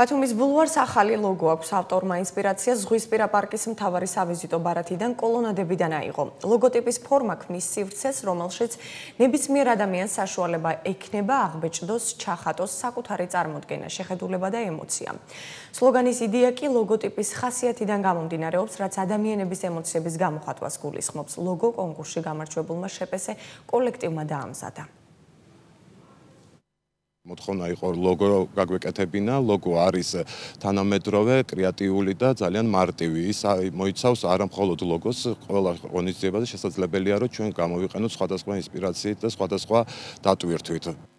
ბათუმის ბულვარს ახალი ლოგო აქვს ავტორმა ინსპირაცია ზღვისპირა პარკის მთავარი სავიზიტო ბარათიდან კოლონადებიდან აიღო. ლოგოტიპის ფორმა ქმნის სივრცეს, რომელშიც ნებისმიერ ადამიანს საშუალება ექნება აღბეჭდოს, ჩახატოს საკუთარი წარმოდგენა, შეხედულება და ემოცია. სლოგანის იდეა კი ლოგოტიპის ხასიათიდან გამომდინარეობს, რაც ადამიანების ემოციების გამოხატვას გულისხმობს. ლოგო კონკურსში გამარჯვებულმა შეპესე კოლექტივმა დაამზადა. მოთხოვნა იყო ლოგო გაგვეკეთებინა, ლოგო არის თანამედროვე, კრეატიული და ძალიან მარტივი. ის მოიცავს არა მხოლოდ ლოგოს, ყველა ღონისძიებაზე შესაძლებელია, რომ ჩვენ გამოვიყენოთ სხვადასხვა ინსპირაციით და სხვადასხვა დატვირთვით.